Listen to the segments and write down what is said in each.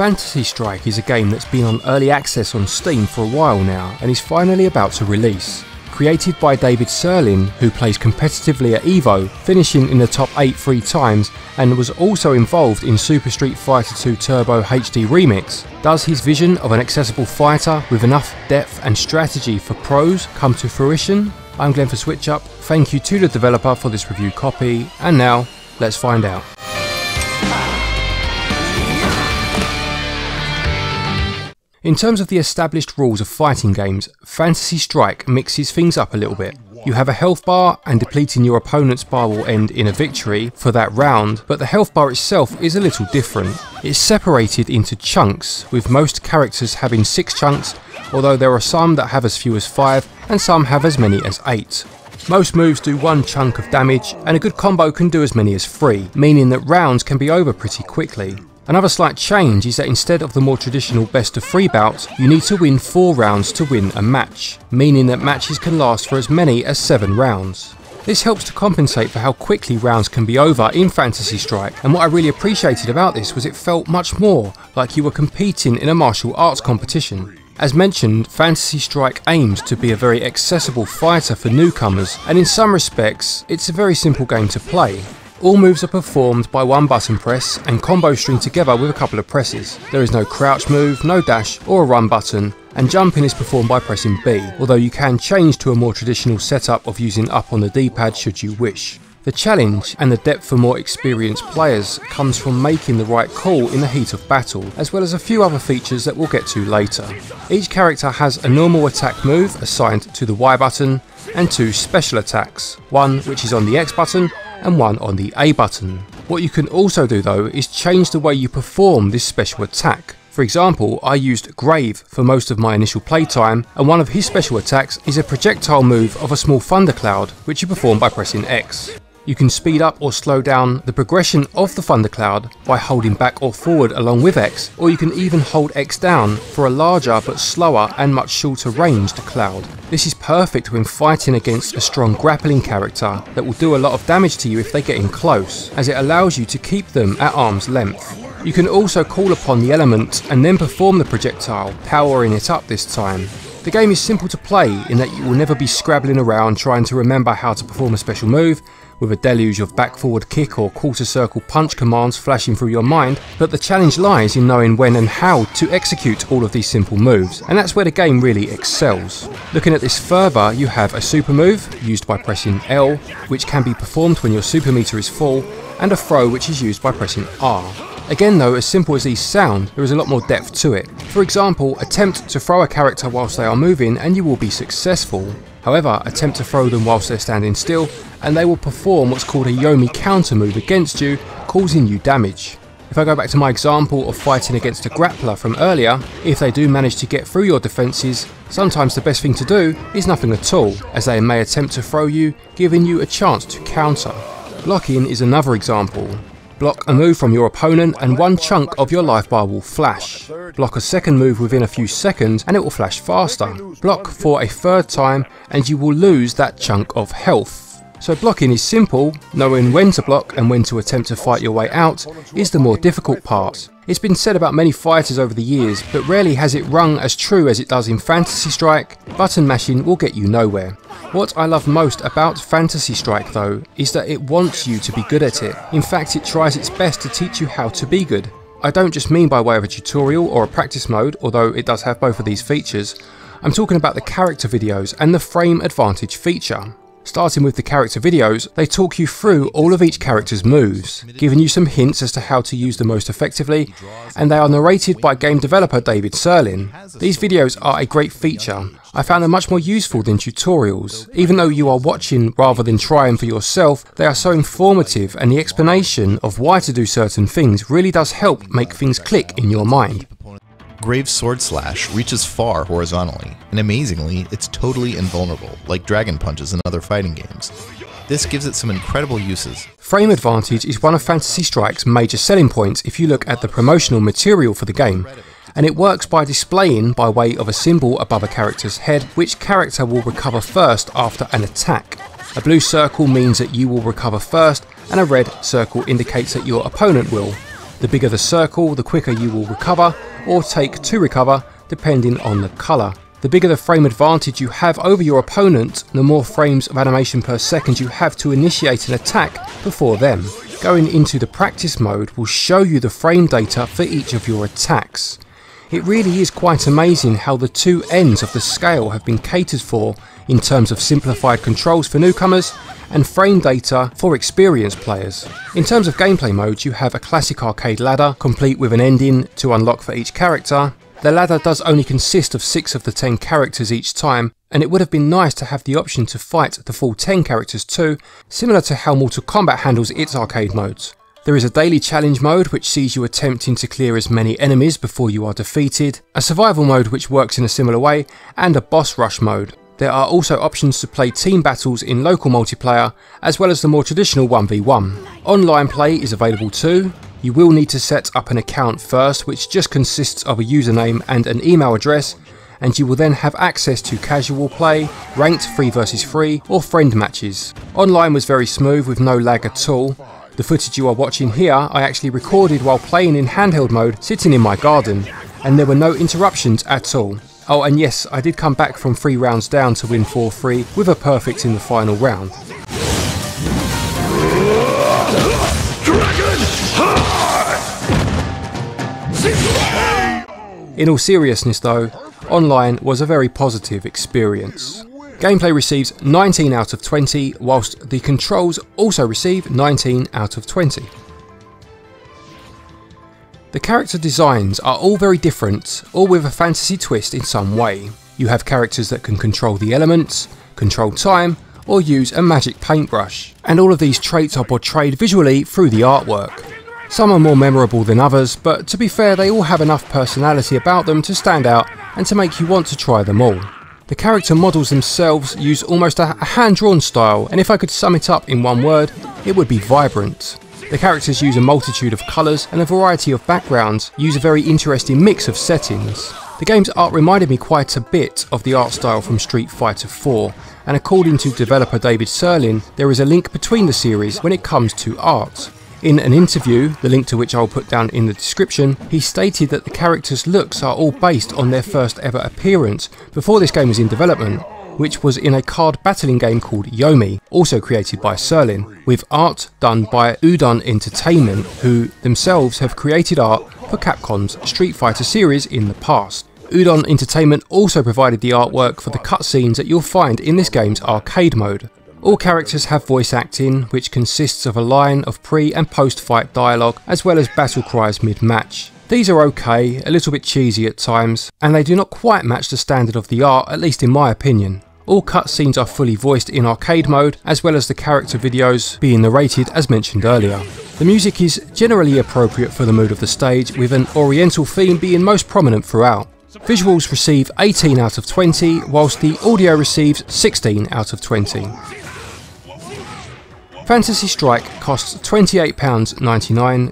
Fantasy Strike is a game that's been on early access on Steam for a while now and is finally about to release. Created by David Sirlin, who plays competitively at EVO, finishing in the top 8 three times, and was also involved in Super Street Fighter 2 Turbo HD Remix, does his vision of an accessible fighter with enough depth and strategy for pros come to fruition? I'm Glenn for SwitchUp, thank you to the developer for this review copy, and now, let's find out. In terms of the established rules of fighting games, Fantasy Strike mixes things up a little bit. You have a health bar, and depleting your opponent's bar will end in a victory for that round, but the health bar itself is a little different. It's separated into chunks, with most characters having 6 chunks, although there are some that have as few as 5, and some have as many as 8. Most moves do one chunk of damage, and a good combo can do as many as 3, meaning that rounds can be over pretty quickly. Another slight change is that instead of the more traditional best of three bouts, you need to win four rounds to win a match, meaning that matches can last for as many as seven rounds. This helps to compensate for how quickly rounds can be over in Fantasy Strike, and what I really appreciated about this was it felt much more like you were competing in a martial arts competition. As mentioned, Fantasy Strike aims to be a very accessible fighter for newcomers, and in some respects, it's a very simple game to play. All moves are performed by one button press and combo string together with a couple of presses. There is no crouch move, no dash or a run button, and jumping is performed by pressing B, although you can change to a more traditional setup of using up on the D-pad should you wish. The challenge and the depth for more experienced players comes from making the right call in the heat of battle, as well as a few other features that we'll get to later. Each character has a normal attack move assigned to the Y button, and two special attacks, one which is on the X button and one on the A button. What you can also do though is change the way you perform this special attack. For example, I used Grave for most of my initial playtime, and one of his special attacks is a projectile move of a small thundercloud, which you perform by pressing X. You can speed up or slow down the progression of the thundercloud by holding back or forward along with X, or you can even hold X down for a larger but slower and much shorter ranged cloud. This is perfect when fighting against a strong grappling character that will do a lot of damage to you if they get in close, as it allows you to keep them at arm's length. You can also call upon the element and then perform the projectile, powering it up this time. The game is simple to play in that you will never be scrabbling around trying to remember how to perform a special move, with a deluge of back forward kick or quarter circle punch commands flashing through your mind, but the challenge lies in knowing when and how to execute all of these simple moves, and that's where the game really excels. Looking at this further, you have a super move, used by pressing L, which can be performed when your super meter is full, and a throw which is used by pressing R. Again though, as simple as these sound, there is a lot more depth to it. For example, attempt to throw a character whilst they are moving and you will be successful. However, attempt to throw them whilst they're standing still, and they will perform what's called a Yomi counter move against you, causing you damage. If I go back to my example of fighting against a grappler from earlier, if they do manage to get through your defences, sometimes the best thing to do is nothing at all, as they may attempt to throw you, giving you a chance to counter. Blocking is another example. Block a move from your opponent and one chunk of your life bar will flash. Block a second move within a few seconds and it will flash faster. Block for a third time and you will lose that chunk of health. So blocking is simple, knowing when to block and when to attempt to fight your way out is the more difficult part. It's been said about many fighters over the years, but rarely has it rung as true as it does in Fantasy Strike, button mashing will get you nowhere. What I love most about Fantasy Strike though, is that it wants you to be good at it. In fact, it tries its best to teach you how to be good. I don't just mean by way of a tutorial or a practice mode, although it does have both of these features. I'm talking about the character videos and the frame advantage feature. Starting with the character videos, they talk you through all of each character's moves, giving you some hints as to how to use them most effectively, and they are narrated by game developer David Sirlin. These videos are a great feature. I found them much more useful than tutorials. Even though you are watching rather than trying for yourself, they are so informative and the explanation of why to do certain things really does help make things click in your mind. Grave's Sword Slash reaches far horizontally, and amazingly, it's totally invulnerable, like Dragon Punches in other fighting games. This gives it some incredible uses. Frame advantage is one of Fantasy Strike's major selling points if you look at the promotional material for the game, and it works by displaying, by way of a symbol above a character's head, which character will recover first after an attack. A blue circle means that you will recover first, and a red circle indicates that your opponent will. The bigger the circle, the quicker you will recover, or take to recover, depending on the colour. The bigger the frame advantage you have over your opponent, the more frames of animation per second you have to initiate an attack before them. Going into the practice mode will show you the frame data for each of your attacks. It really is quite amazing how the two ends of the scale have been catered for in terms of simplified controls for newcomers and frame data for experienced players. In terms of gameplay modes, you have a classic arcade ladder, complete with an ending to unlock for each character, the ladder does only consist of 6 of the 10 characters each time, and it would have been nice to have the option to fight the full 10 characters too, similar to how Mortal Kombat handles its arcade modes. There is a daily challenge mode which sees you attempting to clear as many enemies before you are defeated, a survival mode which works in a similar way, and a boss rush mode. There are also options to play team battles in local multiplayer, as well as the more traditional 1v1. Online play is available too, you will need to set up an account first, which just consists of a username and an email address, and you will then have access to casual play, ranked 3 vs 3, or friend matches. Online was very smooth with no lag at all. The footage you are watching here I actually recorded while playing in handheld mode sitting in my garden, and there were no interruptions at all. Oh, and yes, I did come back from 3 rounds down to win 4-3 with a perfect in the final round. In all seriousness though, online was a very positive experience. Gameplay receives 19 out of 20, whilst the controls also receive 19 out of 20. The character designs are all very different, all with a fantasy twist in some way. You have characters that can control the elements, control time, or use a magic paintbrush, and all of these traits are portrayed visually through the artwork. Some are more memorable than others, but to be fair, they all have enough personality about them to stand out and to make you want to try them all. The character models themselves use almost a hand-drawn style, and if I could sum it up in one word, it would be vibrant. The characters use a multitude of colours and a variety of backgrounds, use a very interesting mix of settings. The game's art reminded me quite a bit of the art style from Street Fighter 4, and according to developer David Sirlin, there is a link between the series when it comes to art. In an interview, the link to which I'll put down in the description, he stated that the characters' looks are all based on their first ever appearance before this game was in development, which was in a card battling game called Yomi, also created by Sirlin, with art done by Udon Entertainment, who themselves have created art for Capcom's Street Fighter series in the past. Udon Entertainment also provided the artwork for the cutscenes that you'll find in this game's arcade mode. All characters have voice acting, which consists of a line of pre and post fight dialogue, as well as battle cries mid match. These are okay, a little bit cheesy at times, and they do not quite match the standard of the art, at least in my opinion. All cutscenes are fully voiced in arcade mode, as well as the character videos being narrated as mentioned earlier. The music is generally appropriate for the mood of the stage, with an oriental theme being most prominent throughout. Visuals receive 18 out of 20, whilst the audio receives 16 out of 20. Fantasy Strike costs £28.99,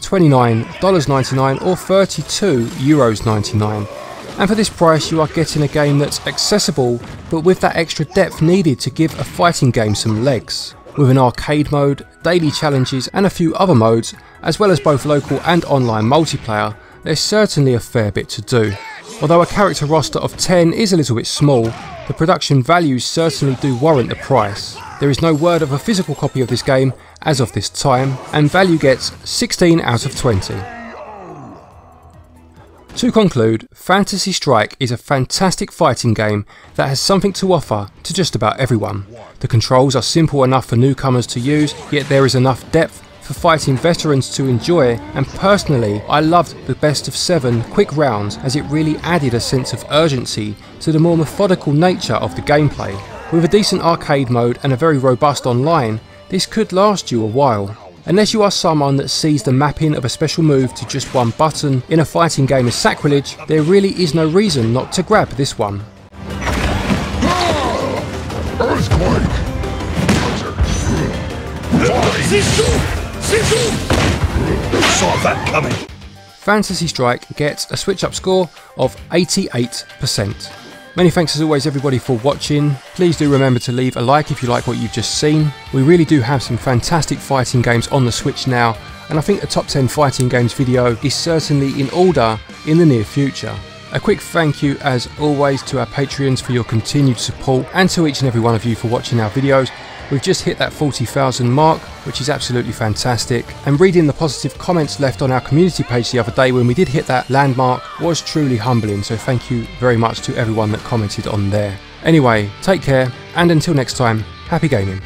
$29.99 or €32.99 and for this price you are getting a game that's accessible but with that extra depth needed to give a fighting game some legs. With an arcade mode, daily challenges and a few other modes, as well as both local and online multiplayer, there's certainly a fair bit to do. Although a character roster of 10 is a little bit small, the production values certainly do warrant the price. There is no word of a physical copy of this game as of this time, and value gets 16 out of 20. To conclude, Fantasy Strike is a fantastic fighting game that has something to offer to just about everyone. The controls are simple enough for newcomers to use, yet there is enough depth for fighting veterans to enjoy and personally I loved the best of 7 quick rounds as it really added a sense of urgency to the more methodical nature of the gameplay. With a decent arcade mode and a very robust online, this could last you a while. Unless you are someone that sees the mapping of a special move to just one button in a fighting game as sacrilege, there really is no reason not to grab this one. Fantasy Strike gets a switch up score of 88%. Many thanks as always everybody for watching. Please do remember to leave a like if you like what you've just seen. We really do have some fantastic fighting games on the Switch now and I think a top 10 fighting games video is certainly in order in the near future. A quick thank you as always to our Patreons for your continued support and to each and every one of you for watching our videos. We've just hit that 40,000 mark, which is absolutely fantastic. And reading the positive comments left on our community page the other day when we did hit that landmark was truly humbling. So thank you very much to everyone that commented on there. Anyway, take care, and until next time, happy gaming.